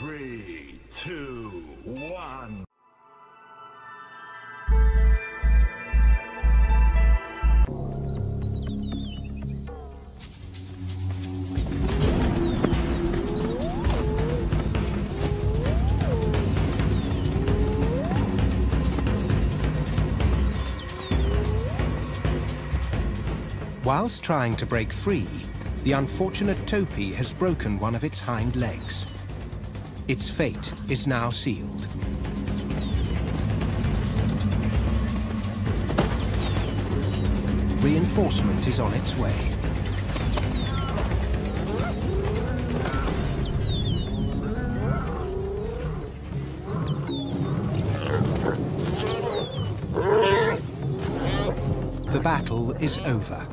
Three, two, one. Whilst trying to break free, the unfortunate Topi has broken one of its hind legs. Its fate is now sealed. Reinforcement is on its way. The battle is over.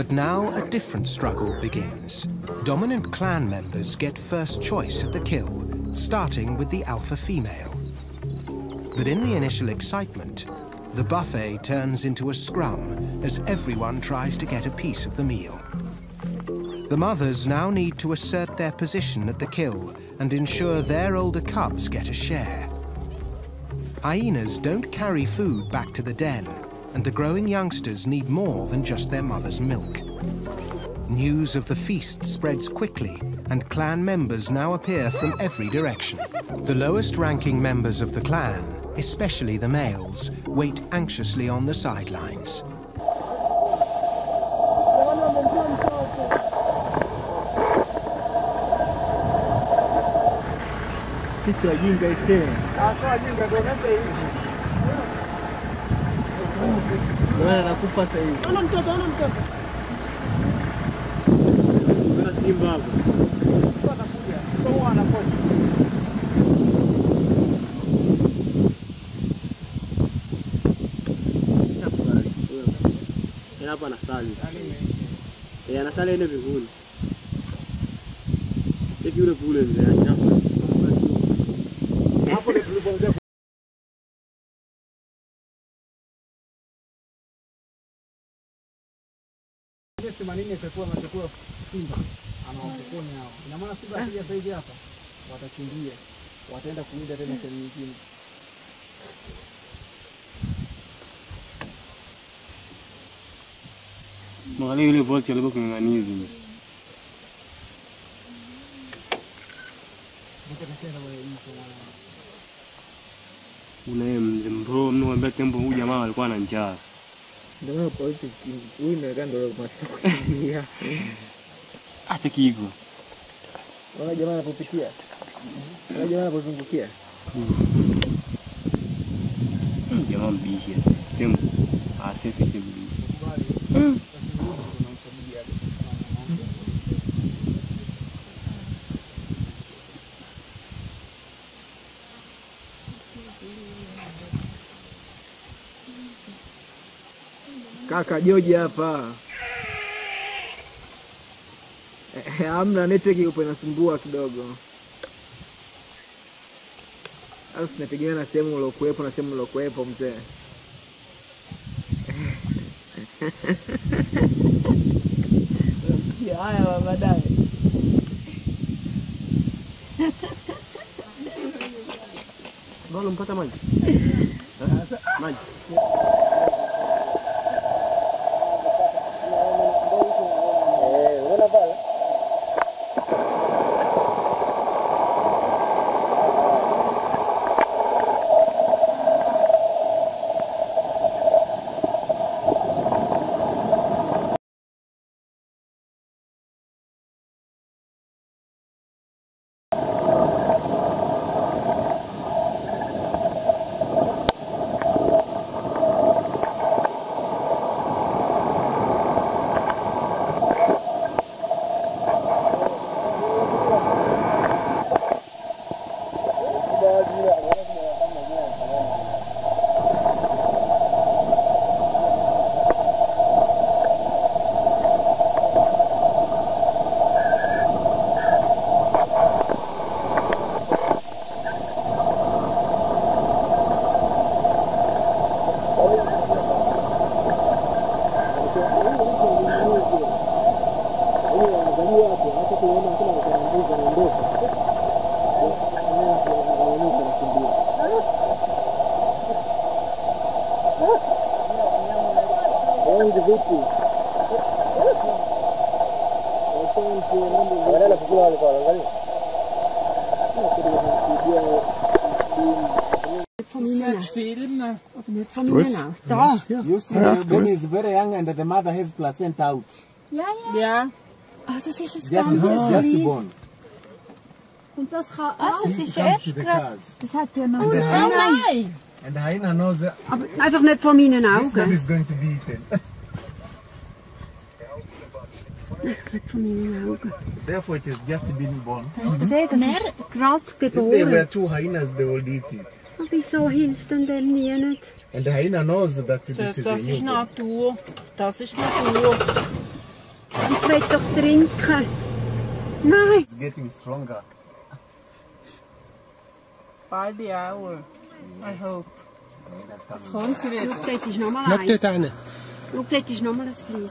But now a different struggle begins. Dominant clan members get first choice at the kill, starting with the alpha female. But in the initial excitement, the buffet turns into a scrum as everyone tries to get a piece of the meal. The mothers now need to assert their position at the kill and ensure their older cubs get a share. Hyenas don't carry food back to the den, and the growing youngsters need more than just their mother's milk. News of the feast spreads quickly, and clan members now appear from every direction. The lowest ranking members of the clan, especially the males, wait anxiously on the sidelines. Sisi wajinga isee. Bwana nakufa sasa hivi. Ona mtoto, ona mtoto. Kuna simba hapo. Anakuja. Sio anakosa. hapa anasali eh, anasali ile vivuli eti yule kule mzee hapa hapo ndio tulipoanzia themanini itakuwa anachukua Simba anawapokonya hao. Ina maana Simba akija sasa hivi hapa watakimbia, wataenda kuwinda tena sehemu nyingine. Mwangalia yule volti alikuwa. Unaye mzee mbro mnaambia tembo huyu jamaa alikuwa na njaa ndona politics wimeka ndo mashakuingia hata kiigo ona jamaa anapopitia ona jamaa anapozungukia hmm, jamaa mbishi. Sehemu asese sehemu mbishi. Kaka Joji hapa. amna Hamna network yupo inasumbua kidogo. Sasa tunategemea na sehemu uliokuwepo na sehemu uliokuwepo mzee. Ya haya baadaye. Mbona mpata? Maji. beaches. Agarra la película del cuadro, ¿vale? You see, yeah, when he's das ist es ganz just. Und das, ah, ist erst. Das hat ja noch. Oh nein! einfach nicht von meinen Augen. This one is. Nicht von meinen Augen. Therefore, it is just been born. Hast du gesehen, das ist gerade If there were geboren. two hyenas, they would eat it. Aber wieso hilft denn dem nie nicht? And the hyena knows that this Das, is a das ist. Natur. Das ist Natur. Ich will doch trinken. Nein. It's getting stronger. By the hour. I hope. Jetzt kommt sie wieder. Schau, dort ist nochmal eins. Schau, dort ist nochmal ein kleines.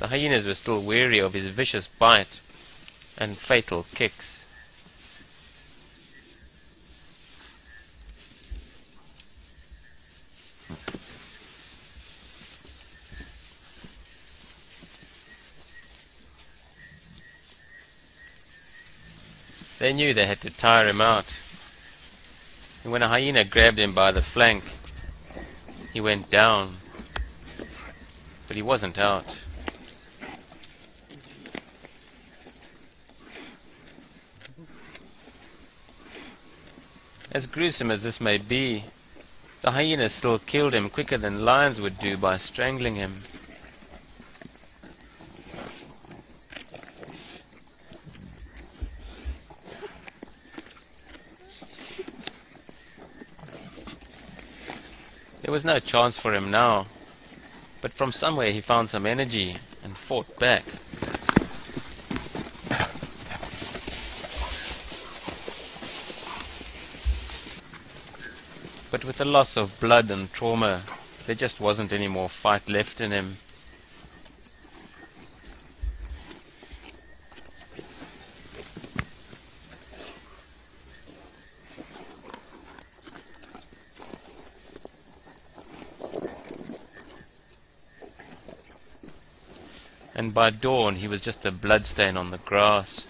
the hyenas were still wary of his vicious bite and fatal kicks. They knew they had to tire him out. And when a hyena grabbed him by the flank, he went down but he wasn't out. As gruesome as this may be, the hyenas still killed him quicker than lions would do by strangling him. There was no chance for him now, but from somewhere he found some energy and fought back. But with the loss of blood and trauma, there just wasn't any more fight left in him. and by dawn he was just a bloodstain on the grass.